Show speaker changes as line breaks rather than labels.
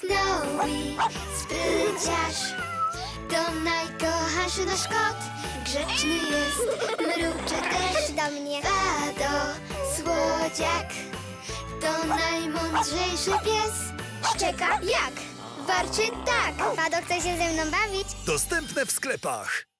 Snowy, spryciarz To najkochańszy nasz kot Grzeczny jest, mruczy też
do mnie.
Fado, słodziak To najmądrzejszy pies Szczeka jak? Warczy tak
Fado chce się ze mną bawić.
Dostępne w sklepach.